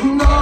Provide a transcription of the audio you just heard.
No.